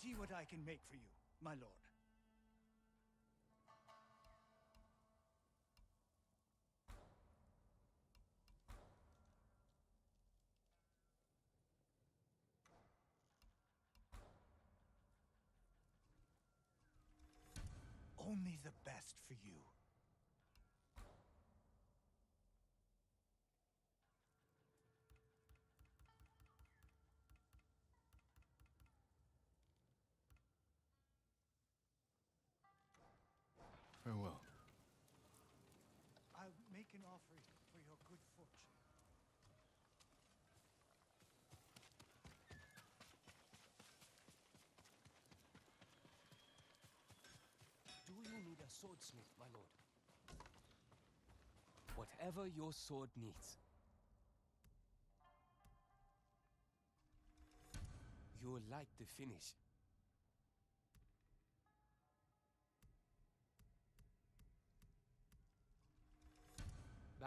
See what I can make for you, my lord. Only the best for you. Farewell. I'll make an offering for your good fortune. Do you need a swordsmith, my lord? Whatever your sword needs. You'll like the finish.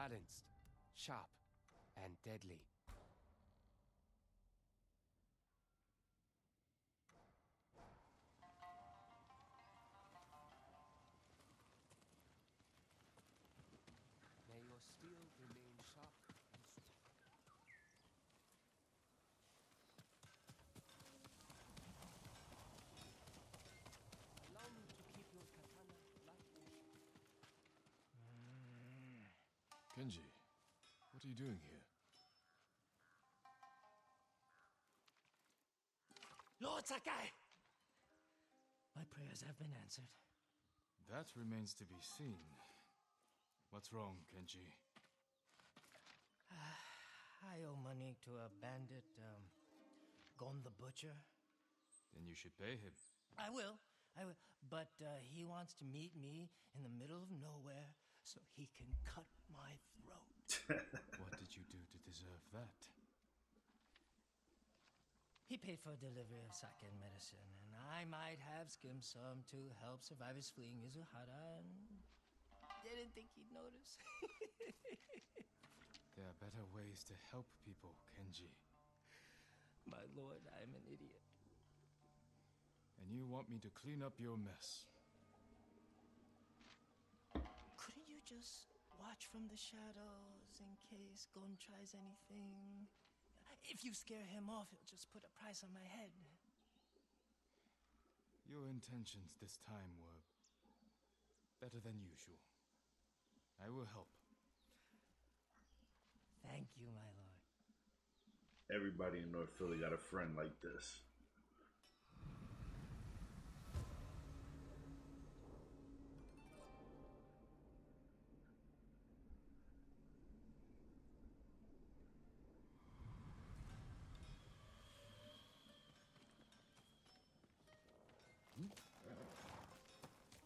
Balanced, sharp, and deadly. You doing here? Lord Sakai! My prayers have been answered. That remains to be seen. What's wrong, Kenji? I owe money to a bandit, um, Gon the Butcher. Then you should pay him. I will, I will. But uh, he wants to meet me in the middle of nowhere so he can cut my throat. What did you do to deserve that? He paid for delivery of sake and medicine, and I might have skimmed some to help survivors fleeing Izuhara, and didn't think he'd notice. There are better ways to help people, Kenji. my lord, I'm an idiot. And you want me to clean up your mess. Couldn't you just watch from the shadows in case Gon tries anything? If you scare him off, he'll just put a price on my head. Your intentions this time were better than usual. I will help. Thank you, my lord. Everybody in North Philly got a friend like this.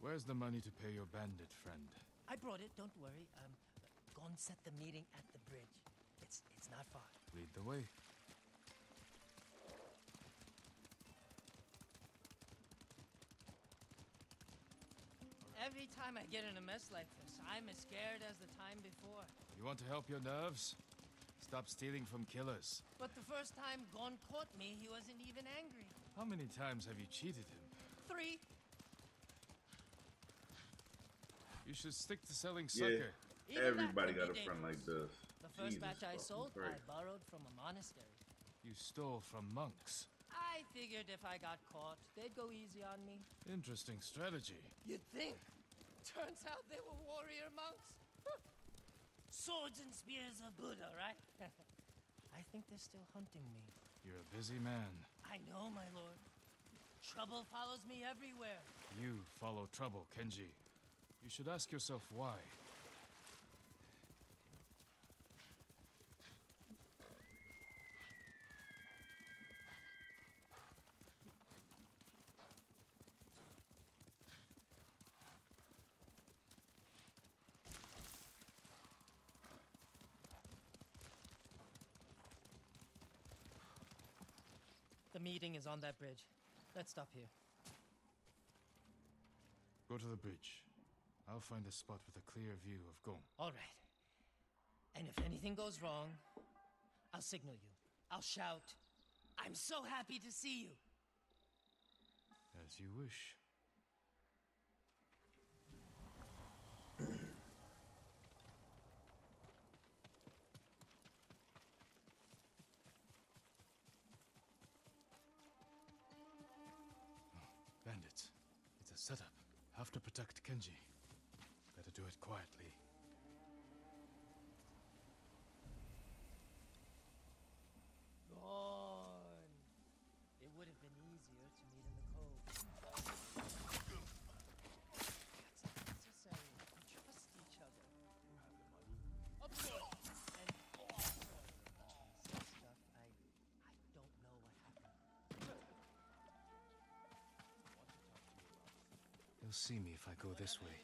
Where's the money to pay your bandit friend? I brought it, don't worry. Um, Gon set the meeting at the bridge. It's it's not far. Lead the way. Every time I get in a mess like this, I'm as scared as the time before. You want to help your nerves? Stop stealing from killers. But the first time Gon caught me, he wasn't even angry. How many times have you cheated him? Three. You should stick to selling Yeah, sucker. Even everybody got a be friend like this. The first Jesus batch I fucking sold, I borrowed from a monastery. You stole from monks. I figured if I got caught, they'd go easy on me. Interesting strategy. You'd think. Turns out they were warrior monks. Swords and spears of Buddha, right? I think they're still hunting me. You're a busy man. I know, my lord. Trouble follows me everywhere. You follow trouble, Kenji. You should ask yourself why. The meeting is on that bridge. Let's stop here. Go to the bridge. I'll find a spot with a clear view of Gon. All right. And if anything goes wrong, I'll signal you. I'll shout, I'm so happy to see you. As you wish. Oh, bandits. It's a setup. Have to protect Kenji. Do it quietly. Gone. It would have been easier to meet in the cove. That's not necessary. We trust each other. Of course. And some stuff I I don't know what happened. They'll see me if I go this way.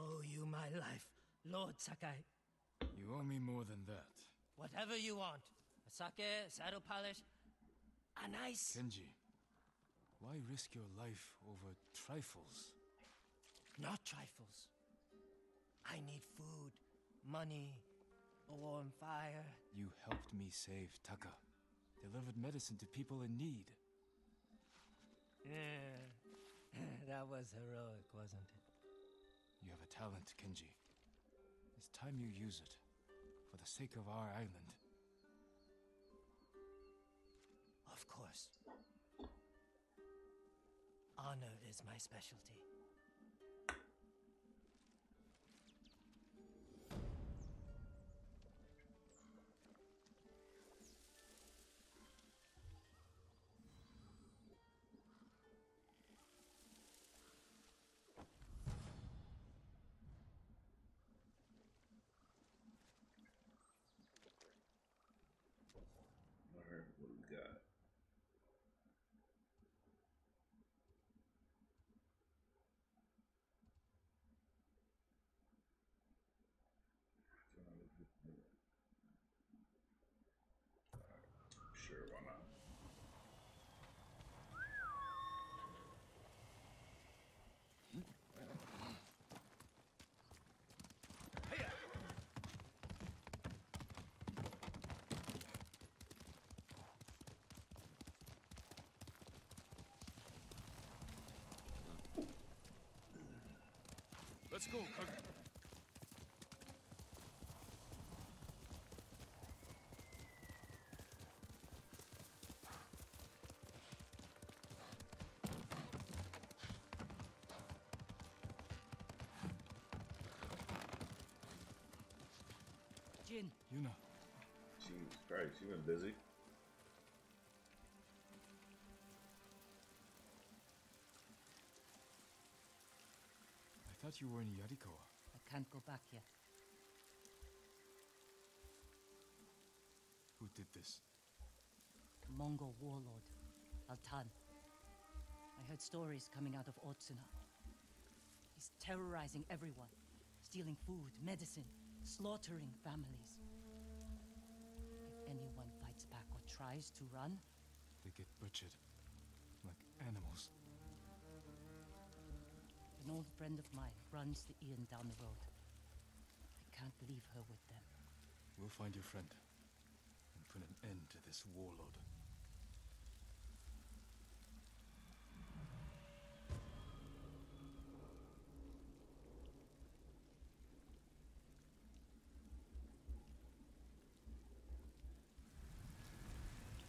Owe you my life, Lord Sakai. You owe me more than that. Whatever you want. A sake, saddle polish, a nice. Kenji, why risk your life over trifles? Not trifles. I need food, money, a warm fire. You helped me save Taka. Delivered medicine to people in need. Yeah. that was heroic, wasn't it? You have a talent, Kenji. It's time you use it. For the sake of our island. Of course. Honor is my specialty. Alright, what do we got? Let's go, Kage. Jin, Yuna, Jesus Christ, you've been busy? Thought you were in Yariko. I can't go back yet. Who did this? The Mongol warlord, Altan. I heard stories coming out of Otsuna. He's terrorizing everyone, stealing food, medicine, slaughtering families. If anyone fights back or tries to run, They get butchered. Like animals. An old friend of mine runs the inn down the road. I can't leave her with them. We'll find your friend. And put an end to this warlord.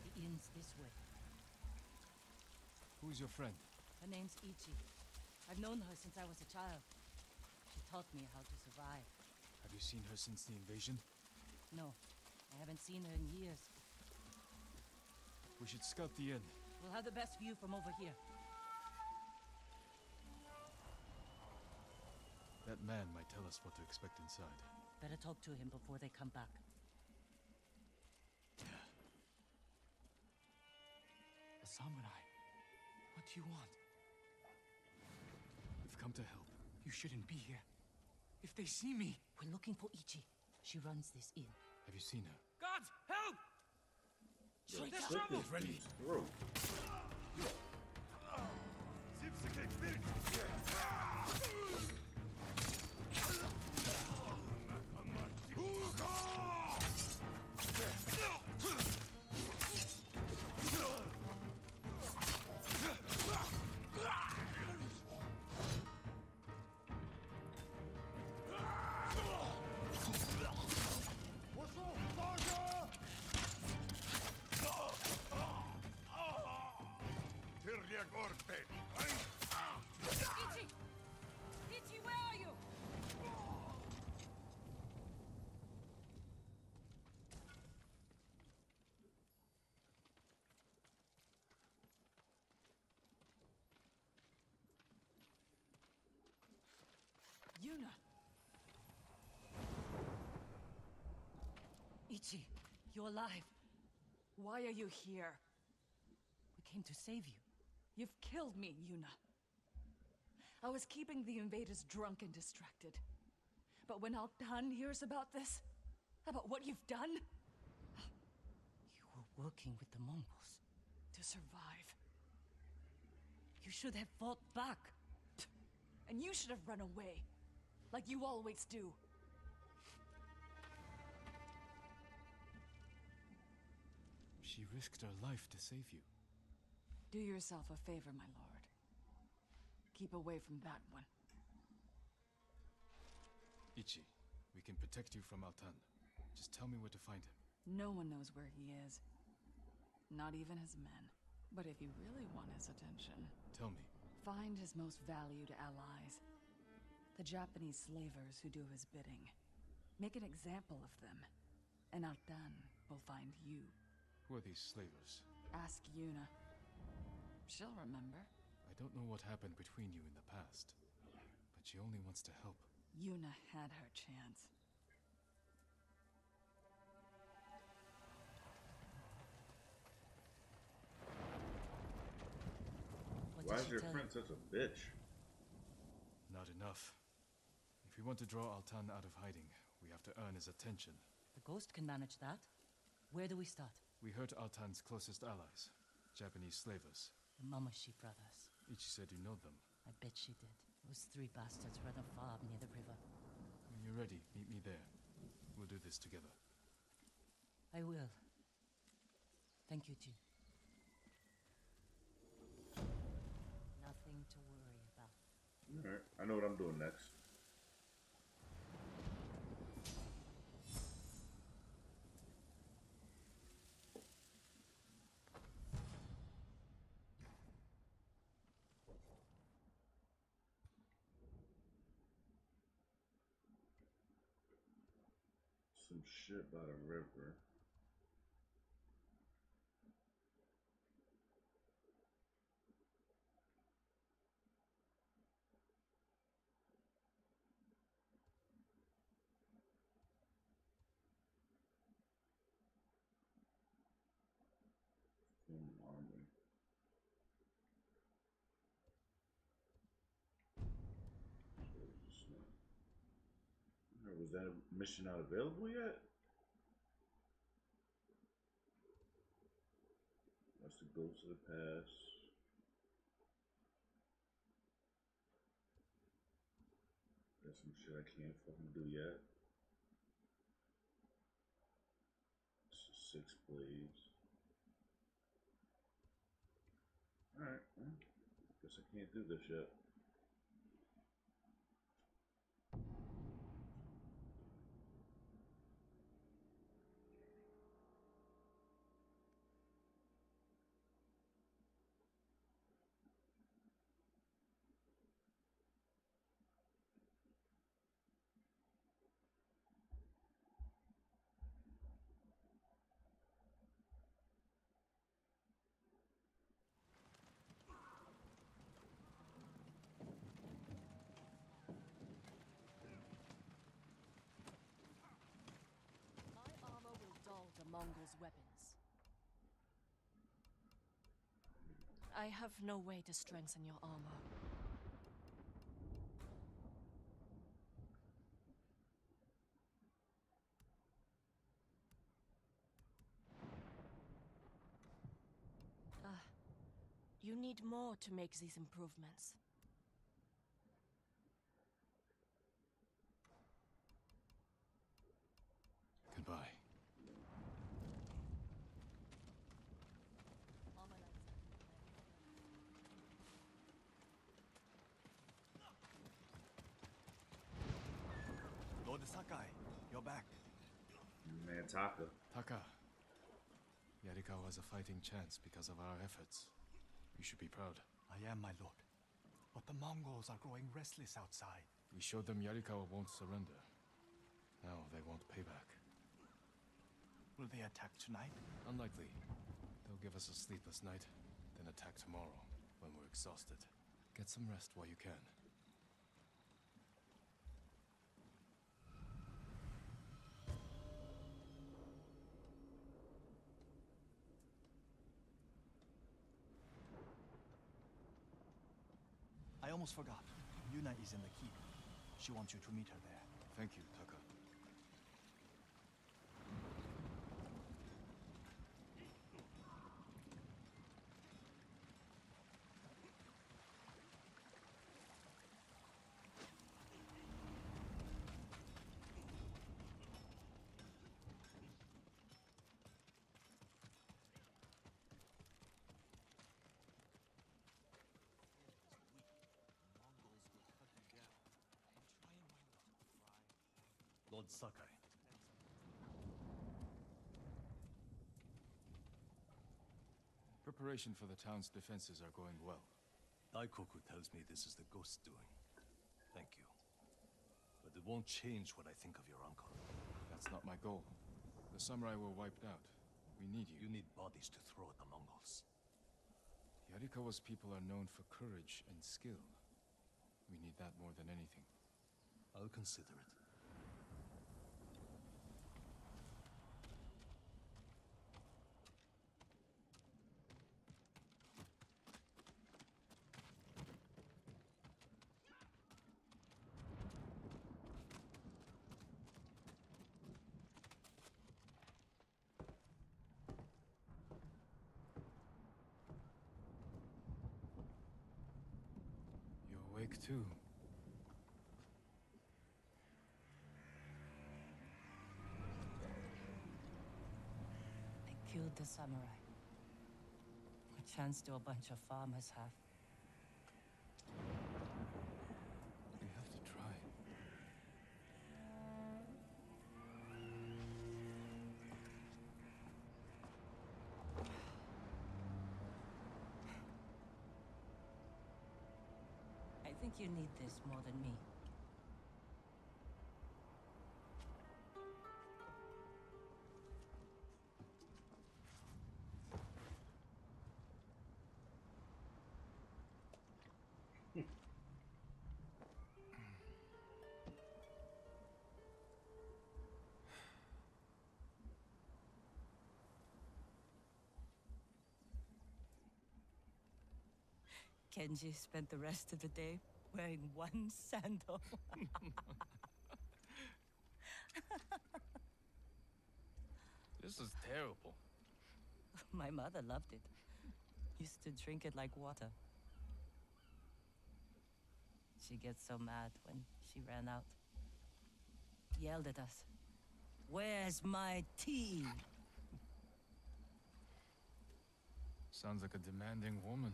The inn's this way. Who's your friend? Her name's Ichi. I've known her since I was a child. She taught me how to survive. Have you seen her since the invasion? No, I haven't seen her in years. We should scout the inn. We'll have the best view from over here. That man might tell us what to expect inside. Better talk to him before they come back. A samurai. What do you want? We've come to help. You shouldn't be here. If they see me... We're looking for Ichi. She runs this inn. Have you seen her? Gods, help! Yo, There's slit trouble! this dude's throat. Yuna! Ichi, you're alive. Why are you here? We came to save you. You've killed me, Yuna. I was keeping the invaders drunk and distracted. But when Altan hears about this, about what you've done, You were working with the Mongols. to survive, You should have fought back. and you should have run away, like you always do. She risked her life to save you. Do yourself a favor, my lord. Keep away from that one. Ichi, we can protect you from Altan. Just tell me where to find him. No one knows where he is. Not even his men. But if you really want his attention, Tell me. find his most valued allies. The Japanese slavers who do his bidding. Make an example of them. And Altan will find you. Who are these slavers? Ask Yuna. She'll remember. I don't know what happened between you in the past, but she only wants to help. Yuna had her chance. What Why is your tell friend you? such a bitch? Not enough. If we want to draw Altan out of hiding, we have to earn his attention. The ghost can manage that. Where do we start? We hurt Altan's closest allies, Japanese slavers. The Mamashi brothers. Ichi said you know them. I bet she did. Those three bastards run a farm near the river. When you're ready, meet me there. We'll do this together. I will. Thank you, Jin. Nothing to worry about. Alright, I know what I'm doing next. Some shit by the river. Is that mission not available yet? That's the Ghost of the Past. That's some shit I can't fucking do yet. Six blades. Alright, well, guess I can't do this yet. My armor will dull the Mongols' weapons. I have no way to strengthen your armor. Ah, you need more to make these improvements. Goodbye. Lord Sakai, you're back. Mantaka. Taka. Yarikawa has a fighting chance because of our efforts. You should be proud. I am, my lord. But the Mongols are growing restless outside. We showed them Yarikawa won't surrender. Now they want payback. Will they attack tonight? Unlikely. They'll give us a sleepless night, then attack tomorrow when we're exhausted. Get some rest while you can. Almost forgot. Yuna is in the keep. She wants you to meet her there. Thank you, Taka. Lord Sakai. Preparation for the town's defenses are going well. Daikoku tells me this is the ghost doing. Thank you. But it won't change what I think of your uncle. That's not my goal. The samurai were wiped out. We need you. You need bodies to throw at the Mongols. Yarikawa's people are known for courage and skill. We need that more than anything. I'll consider it. The samurai. What chance do a bunch of farmers have? We have to try. I think you need this more than me. Kenji spent the rest of the day wearing one sandal. This is terrible. My mother loved it. Used to drink it like water. She gets so mad when she ran out. Yelled at us. Where's my tea? Sounds like a demanding woman.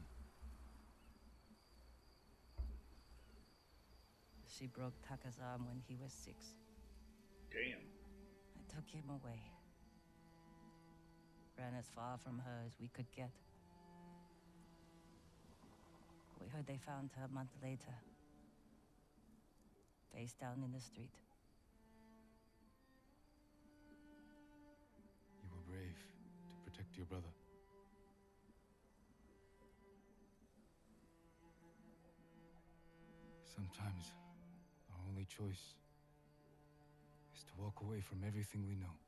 She broke Taka's arm when he was six. Damn. I took him away. Ran as far from her as we could get. We heard they found her a month later. Face down in the street. You were brave to protect your brother. Sometimes our only choice is to walk away from everything we know.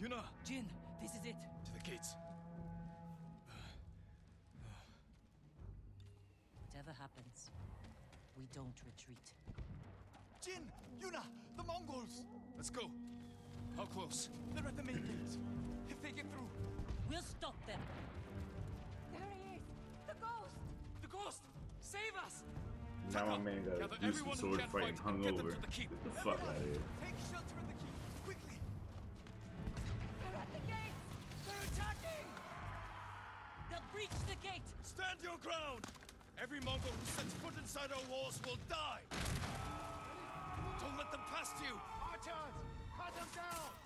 Yuna! Jin, this is it. To the gates. Whatever happens, we don't retreat. Jin! Yuna! The Mongols! Let's go. How close? They're at the main gate. If they get through, We'll stop them. There he is! The ghost! The ghost! Save us! Now my man got Gather a decent everyone who sword can't fighting fight and get hungover. to the keep. Get the fuck out of here. Stand your ground! Every Mongol who sets foot inside our walls will die! Don't let them past you! Archers! Cut them down!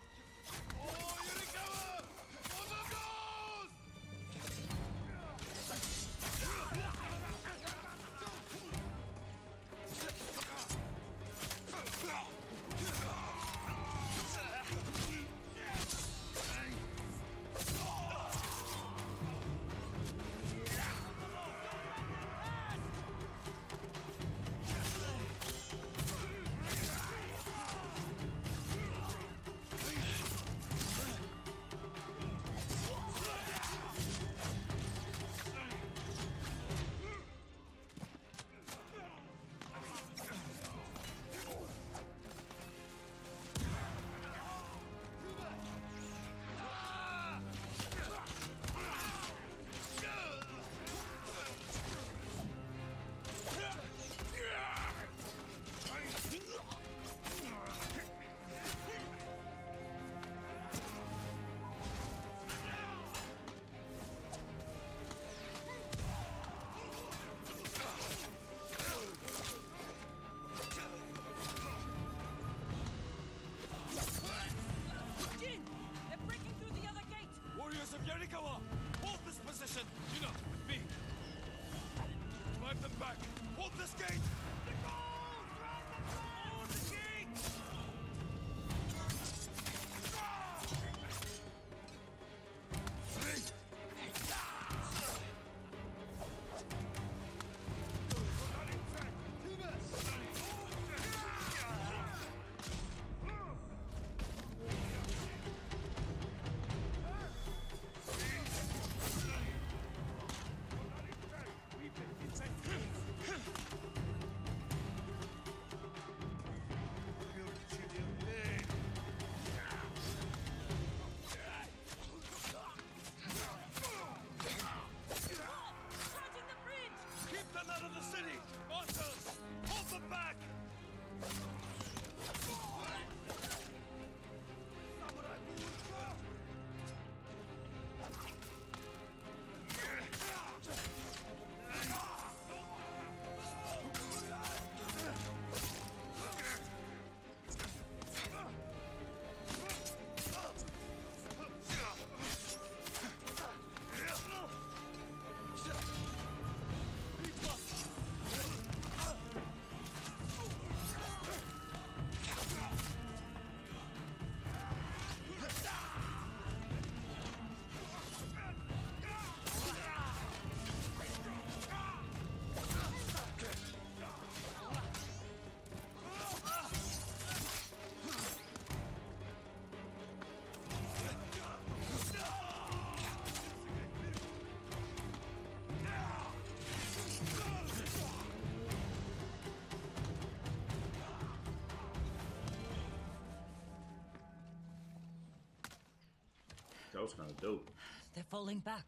Was kind of dope. They're falling back,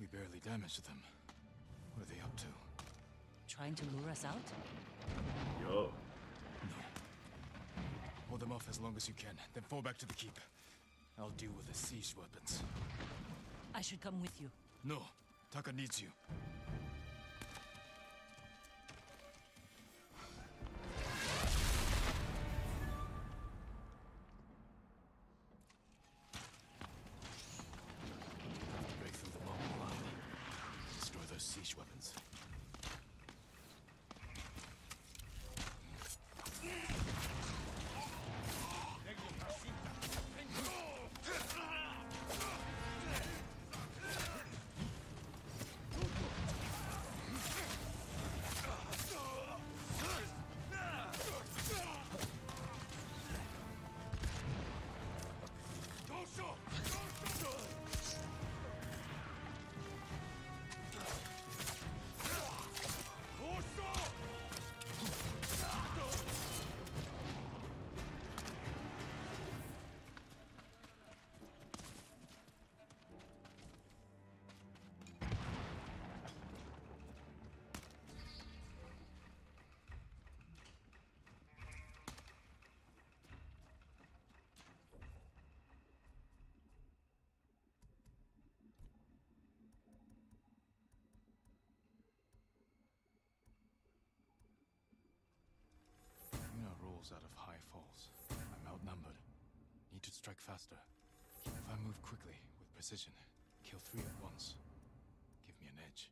We barely damaged them. What are they up to? trying to lure us out. Yo, Hold them off as long as you can, then fall back to the keep. I'll deal with the siege weapons. I should come with you. No, Taka needs you. Out of high falls. I'm outnumbered. Need to strike faster. If I move quickly, with precision, kill three at once. Give me an edge.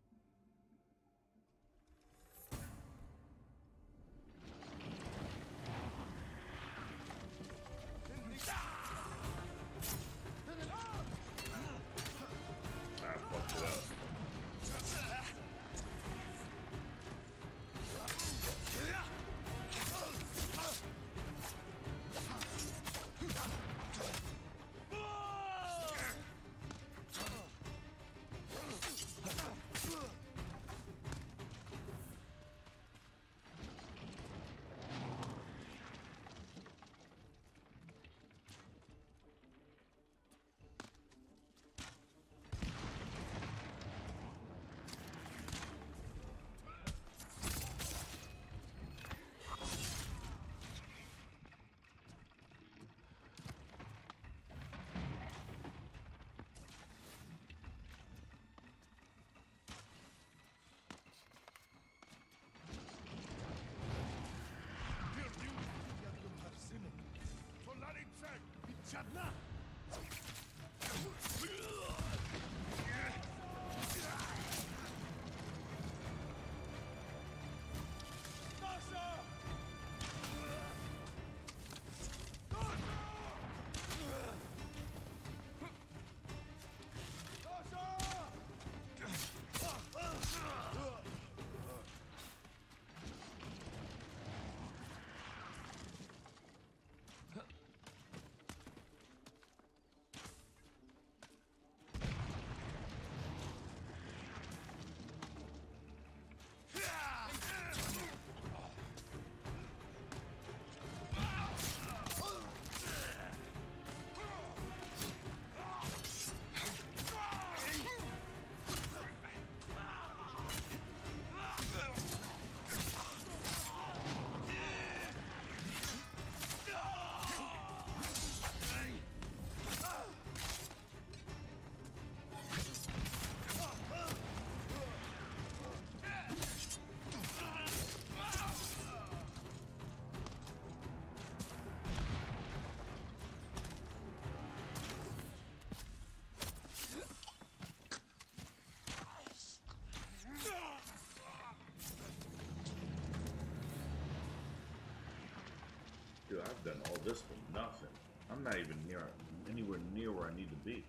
Dude, I've done all this for nothing. I'm not even near anywhere near where I need to be.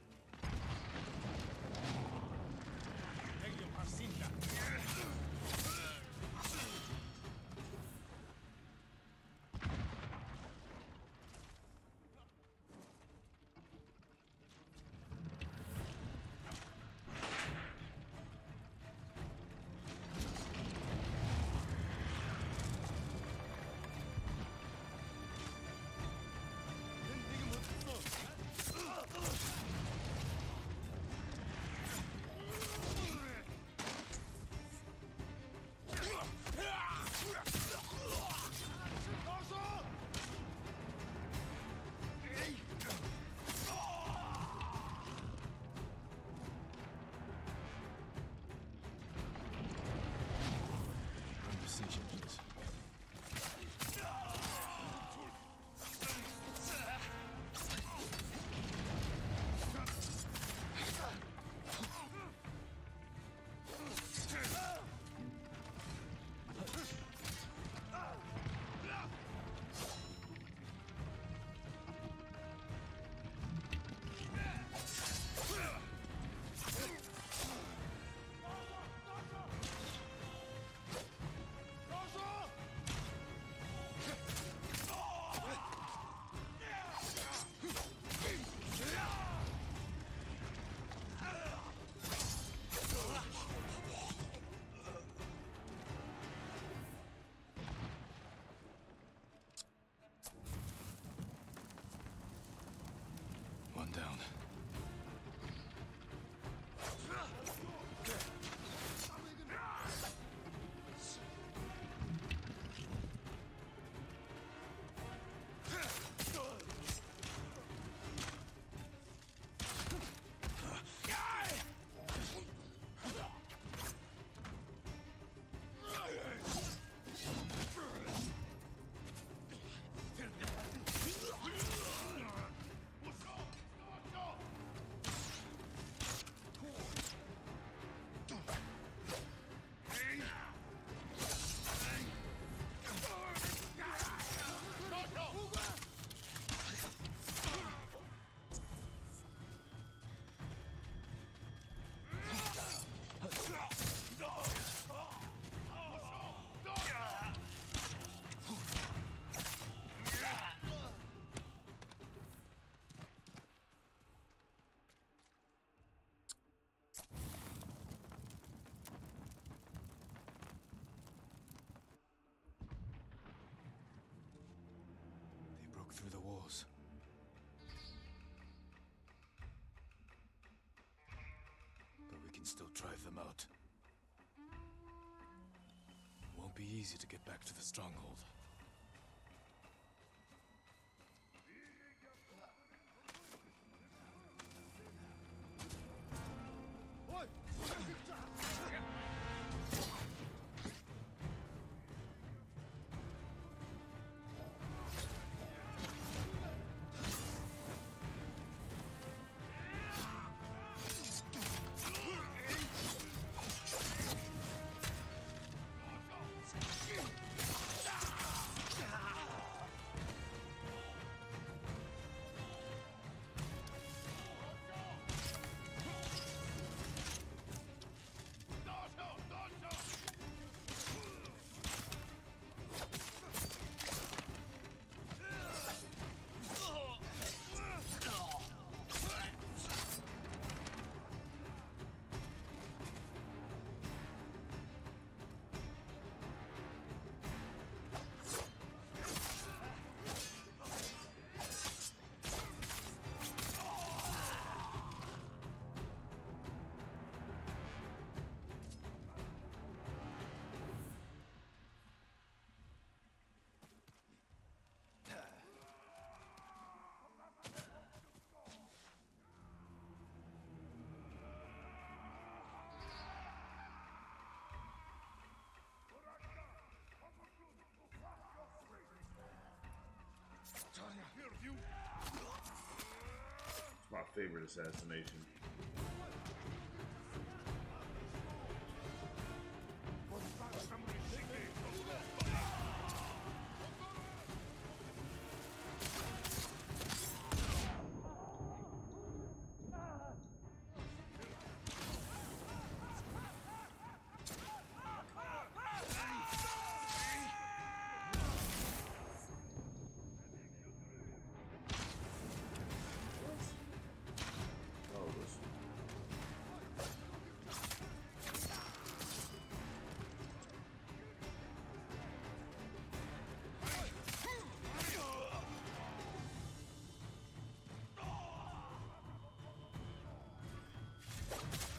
down. Still drive them out. Won't be easy to get back to the stronghold. It's my favorite assassination. Oh, this. Damn.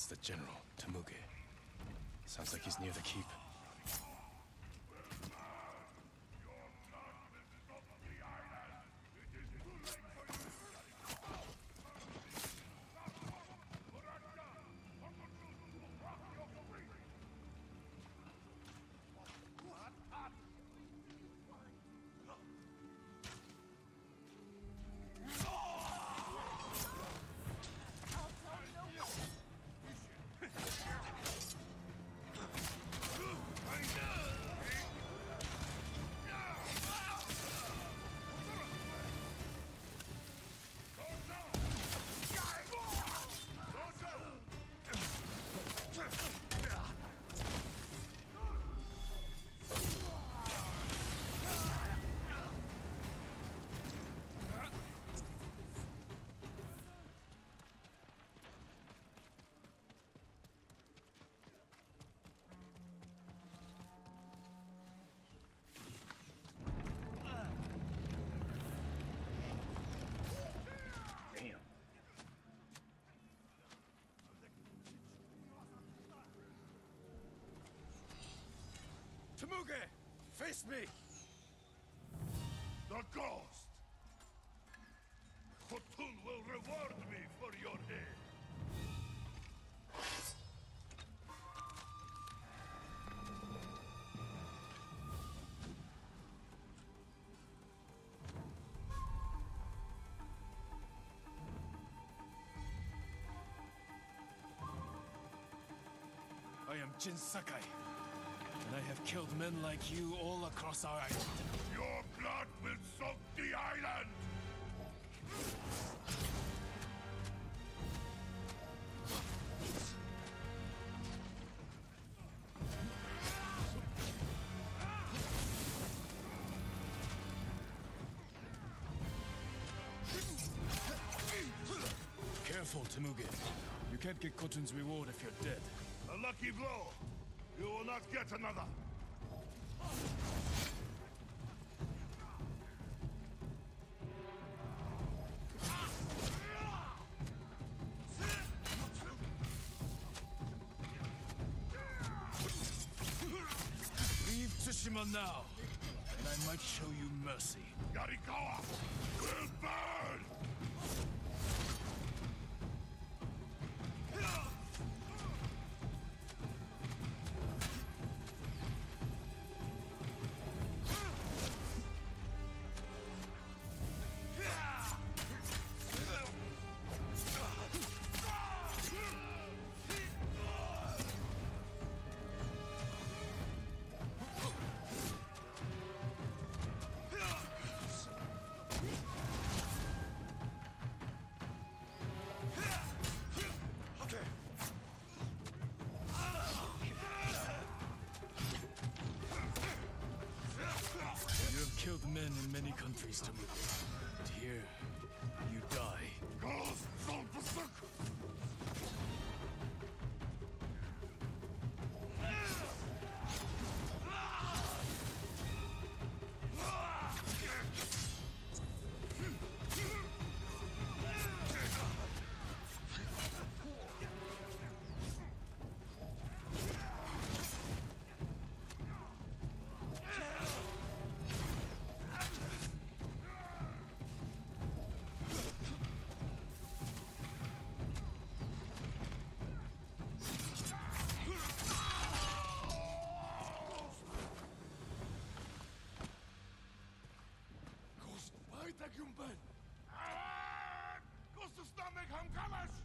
That's the general, Temuge. Sounds like he's near the keep. Muge! Face me! The ghost! Khotun will reward me for your aid. I am Jin Sakai, have killed men like you all across our island. Your blood will soak the island! Careful, Temuge. You can't get Khotun's reward if you're dead. A lucky blow! You will not get another! Show you mercy. Yarikawa in many countries, Ghost, why take him ben? Ghost is not make him kalash!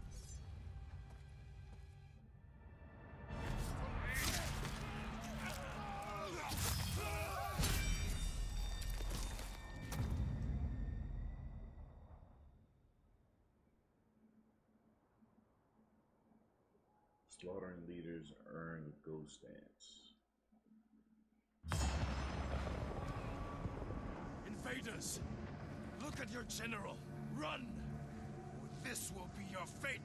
Slaughtering leaders earn ghost dance. Your general! Run! Or this will be your fate!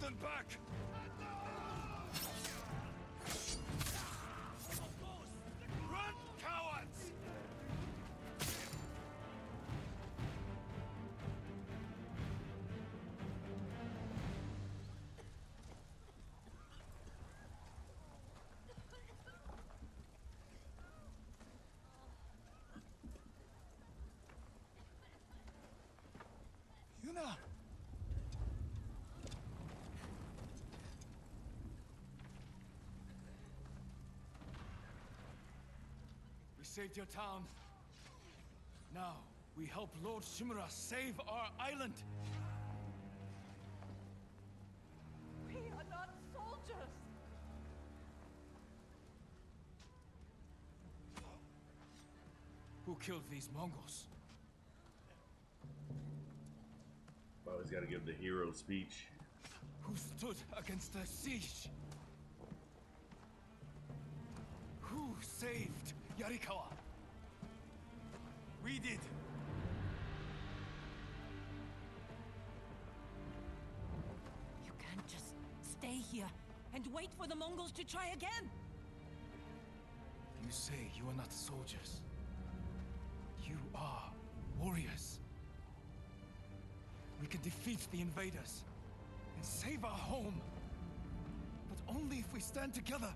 Them back! Saved your town. Now, we help Lord Shimura save our island. We are not soldiers. Who killed these Mongols? Always got to give the hero speech. Who stood against the siege? Yarikawa? We did. You can't just stay here and wait for the Mongols to try again. You say you are not soldiers. You are warriors. We can defeat the invaders and save our home. But only if we stand together.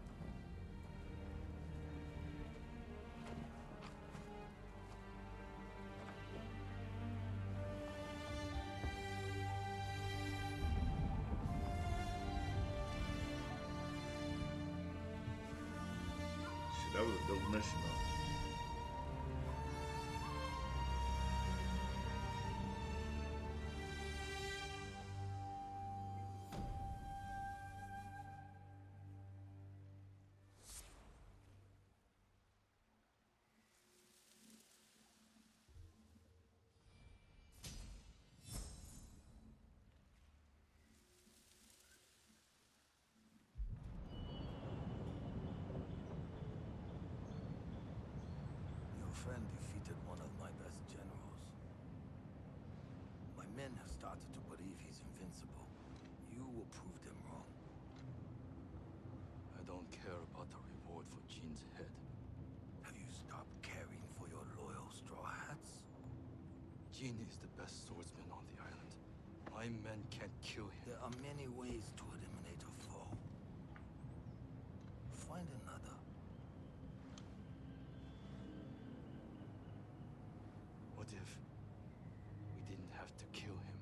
Men have started to believe he's invincible. You will prove them wrong. I don't care about the reward for Jin's head. Have you stopped caring for your loyal Straw Hats? Jin is the best swordsman on the island. My men can't kill him. There are many ways to eliminate a foe. Find another. What if we didn't have to kill him?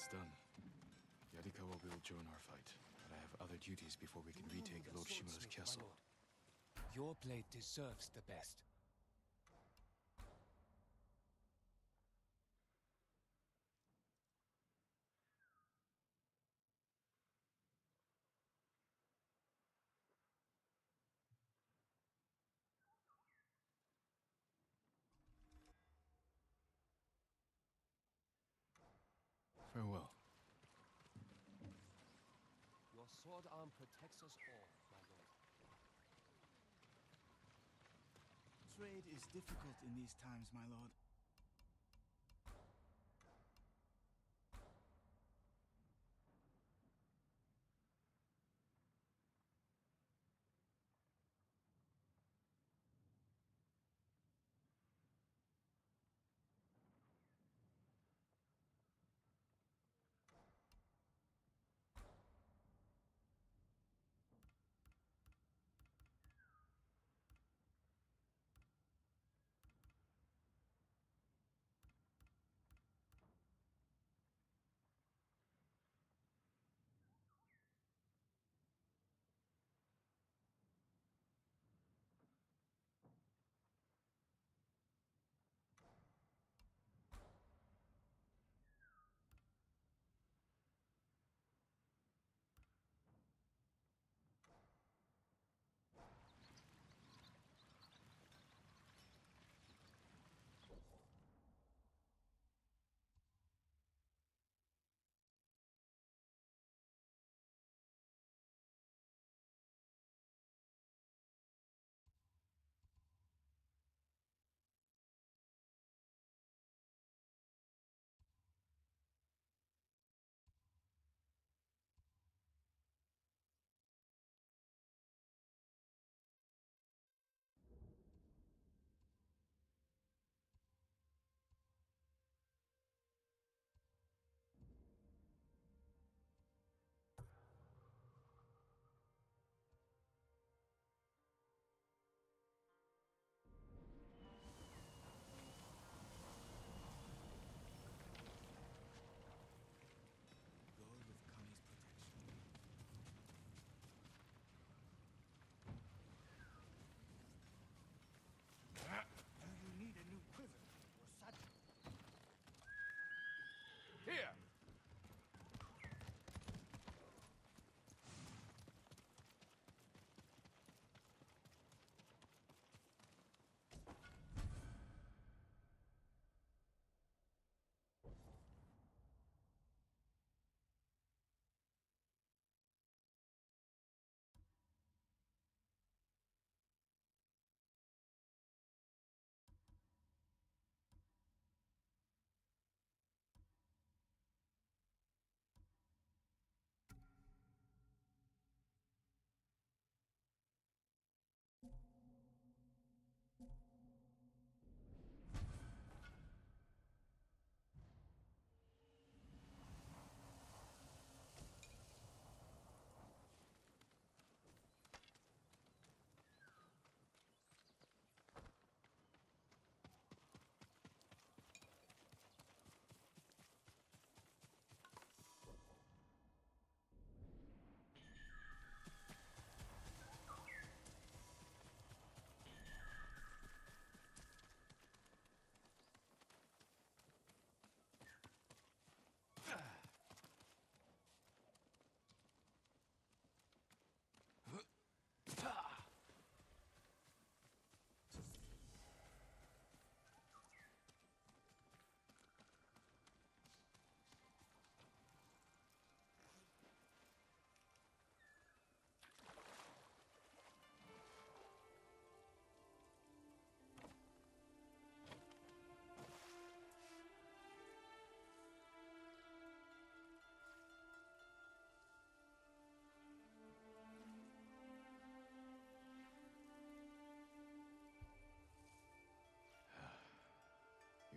It's done. Yarikawa will join our fight, but I have other duties before we can retake Lord Shimura's castle. Your blade deserves the best. Farewell. Your sword arm protects us all, my lord. Trade is difficult in these times, my lord.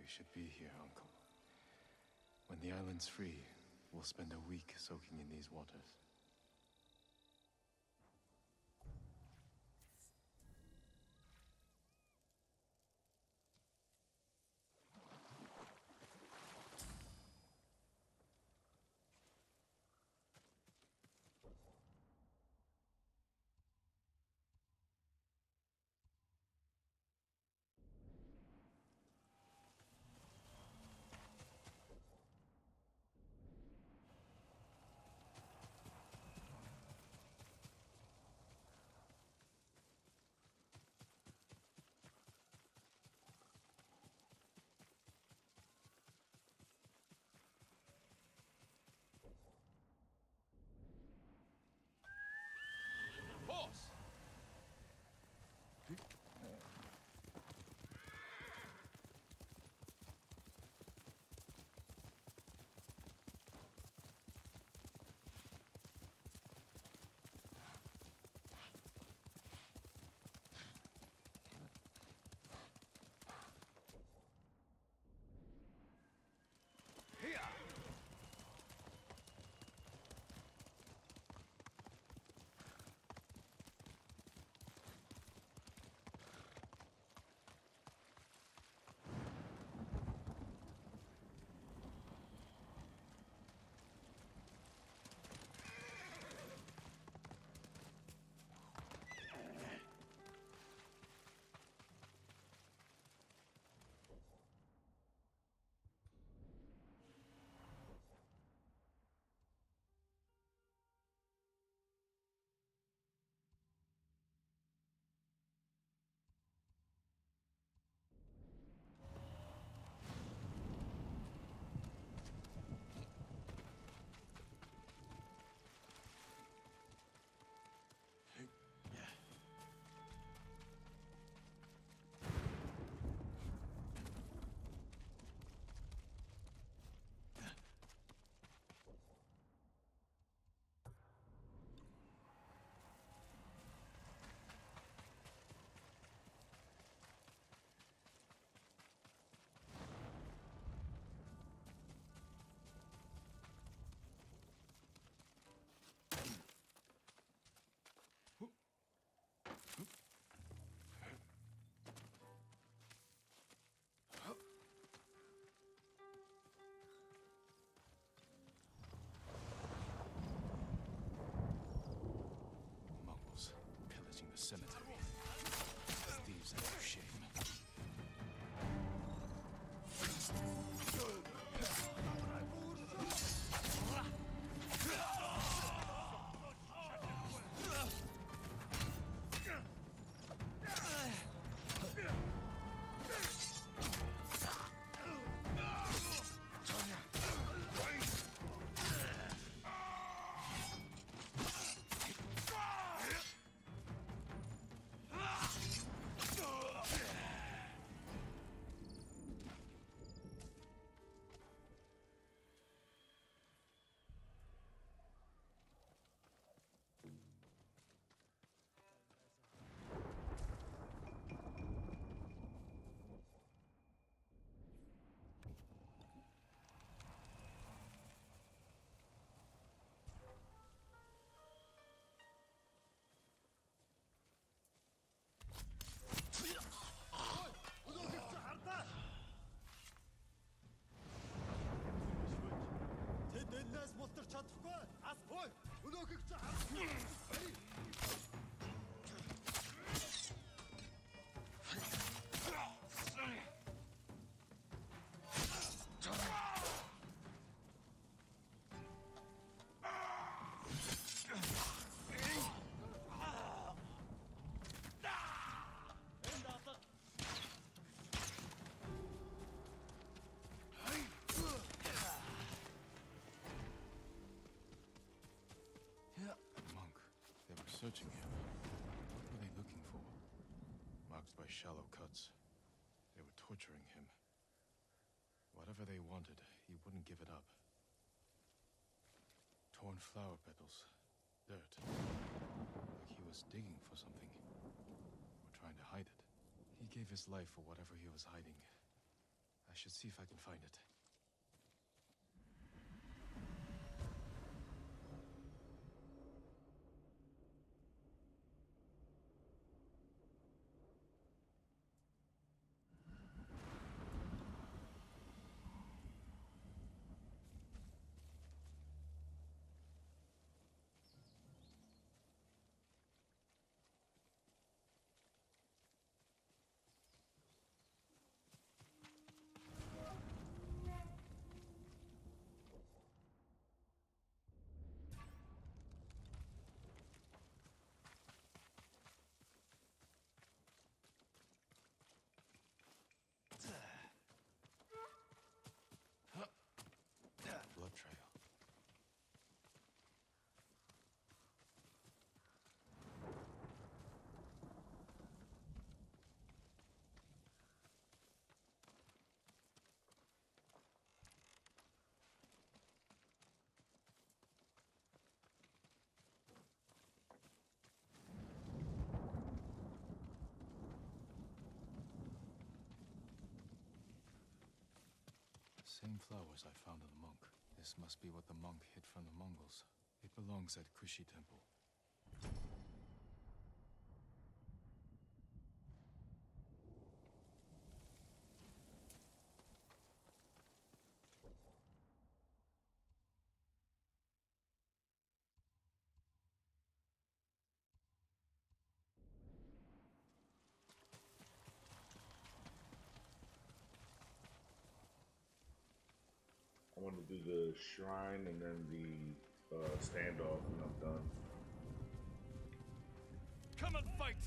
We should be here, Uncle. When the island's free, we'll spend a week soaking in these waters. Cemetery. как так? Searching him. What were they looking for? Marked by shallow cuts. They were torturing him. Whatever they wanted, he wouldn't give it up. Torn flower petals. Dirt. Like he was digging for something. Or trying to hide it. He gave his life for whatever he was hiding. I should see if I can find it. Blood trail. Same flowers I found in the monk. This must be what the monk hid from the Mongols. It belongs at Kushi Temple. Want to do the shrine and then the uh, standoff when I'm done. Come and fight!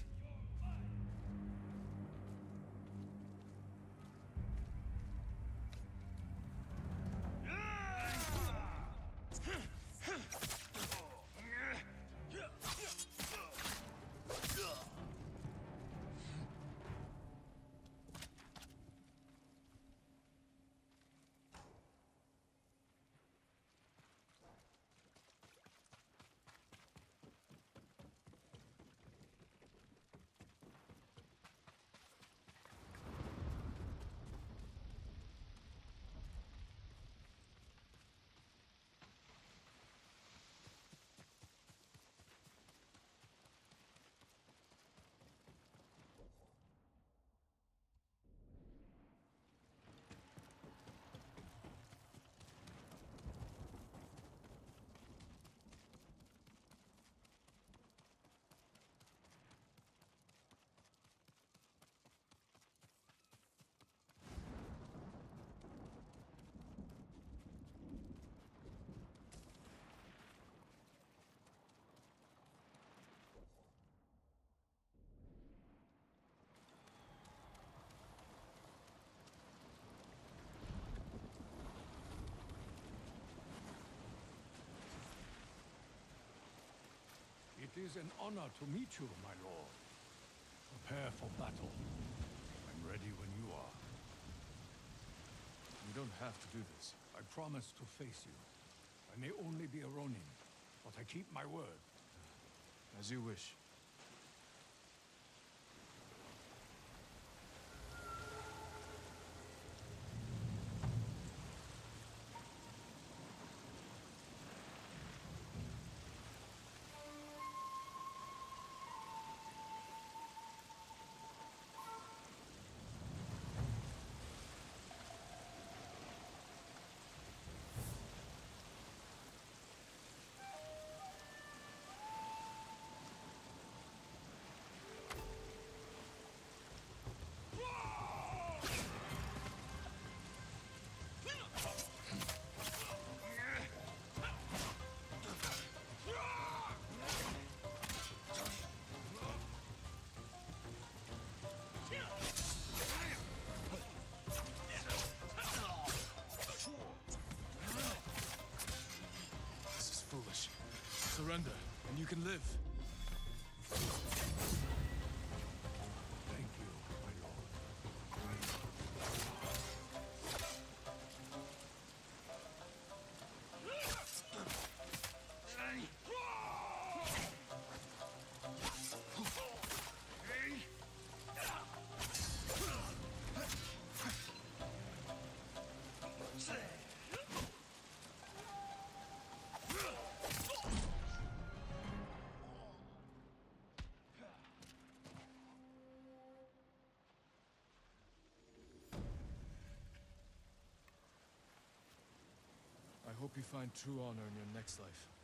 It is an honor to meet you, my lord. Prepare for battle. I'm ready when you are. You don't have to do this. I promise to face you. I may only be a Ronin, but I keep my word. As you wish. You can live. You find true honor in your next life.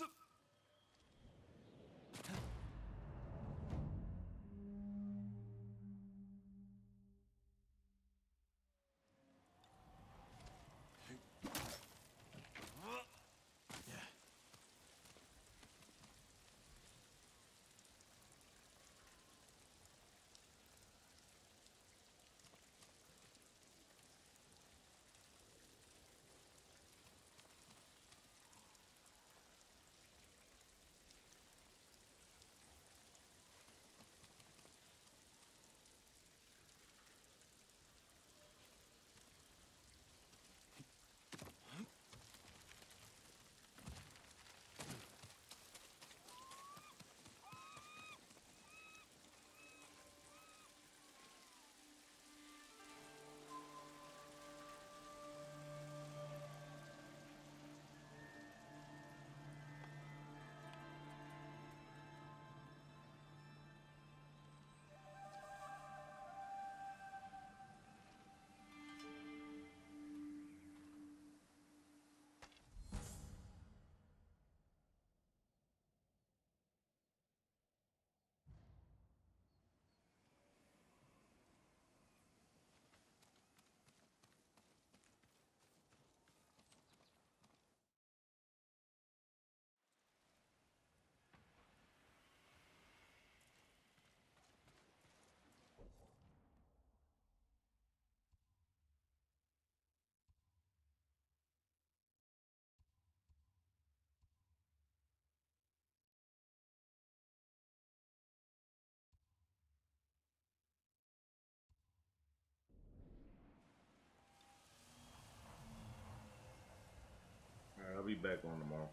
So be back on tomorrow.